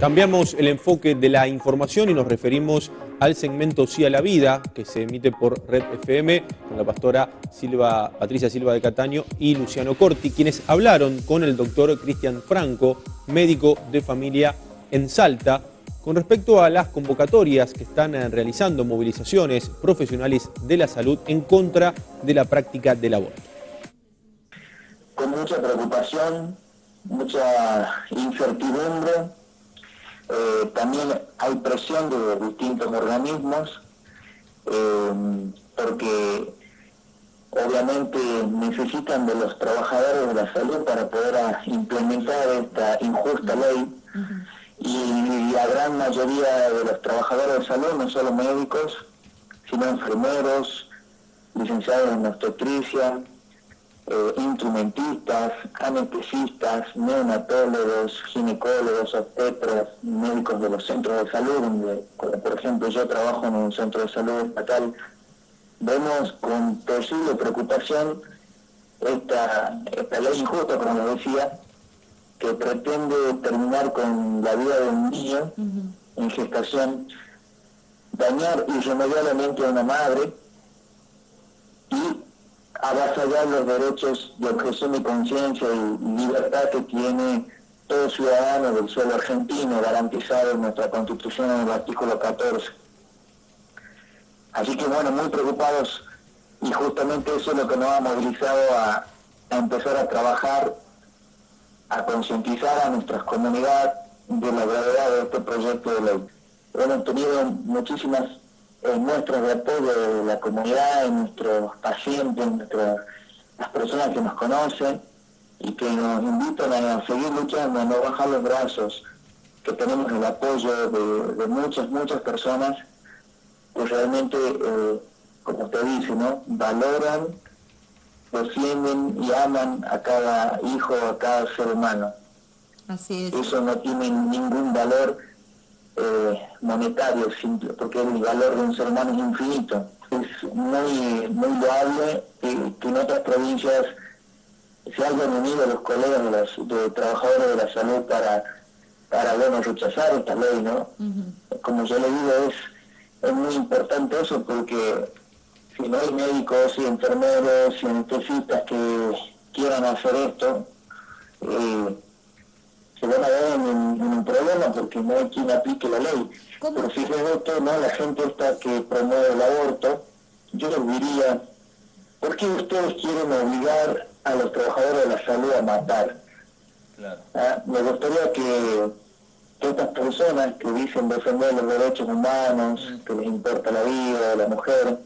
Cambiamos el enfoque de la información y nos referimos al segmento Sí a la Vida, que se emite por Red FM con la pastora Silva, Patricia Silva de Cataño y Luciano Corti, quienes hablaron con el doctor Cristian Franco, médico de familia en Salta, con respecto a las convocatorias que están eh, realizando movilizaciones profesionales de la salud en contra de la práctica del aborto. Con mucha preocupación, mucha incertidumbre eh, también hay presión de distintos organismos, eh, porque obviamente necesitan de los trabajadores de la salud para poder implementar esta injusta ley. Y la gran mayoría de los trabajadores de salud, no solo médicos, sino enfermeros, licenciados en obstetricia, eh, instrumentistas, anestesistas, neonatólogos, ginecólogos, obstetras, médicos de los centros de salud, donde, por ejemplo yo trabajo en un centro de salud estatal, vemos con posible preocupación esta, esta ley injusta, como decía, que pretende terminar con la vida de un niño en gestación, dañar irremediablemente a una madre avasallar los derechos de objeción de conciencia y libertad que tiene todo ciudadano del suelo argentino garantizado en nuestra Constitución en el artículo 14. Así que bueno, muy preocupados y justamente eso es lo que nos ha movilizado a, empezar a trabajar, a concientizar a nuestras comunidades de la gravedad de este proyecto de ley. Hemos tenido muchísimas en muestras de apoyo de la comunidad, en nuestros pacientes, en nuestras, las personas que nos conocen y que nos invitan a seguir luchando, a no bajar los brazos, que tenemos el apoyo de, muchas, muchas personas que realmente, eh, como usted dice, ¿no? valoran, defienden y aman a cada hijo, a cada ser humano. Así es. Eso no tiene ningún valor eh, monetario, simple, porque el valor de un ser humano es infinito. Es muy, muy loable que, en otras provincias se hayan unido los colegas de, los, de trabajadores de la salud para, para bueno, rechazar esta ley, ¿no? Como yo le digo, es, es muy importante eso porque si no hay médicos y enfermeros y anestesistas que quieran hacer esto, eh, se van a ver en, un problema porque no hay quien aplique la ley. Pero si es esto, ¿no? la gente esta que promueve el aborto, yo les diría, ¿por qué ustedes quieren obligar a los trabajadores de la salud a matar? ¿Ah? Me gustaría que, estas personas que dicen defender los derechos humanos, que les importa la vida de la mujer,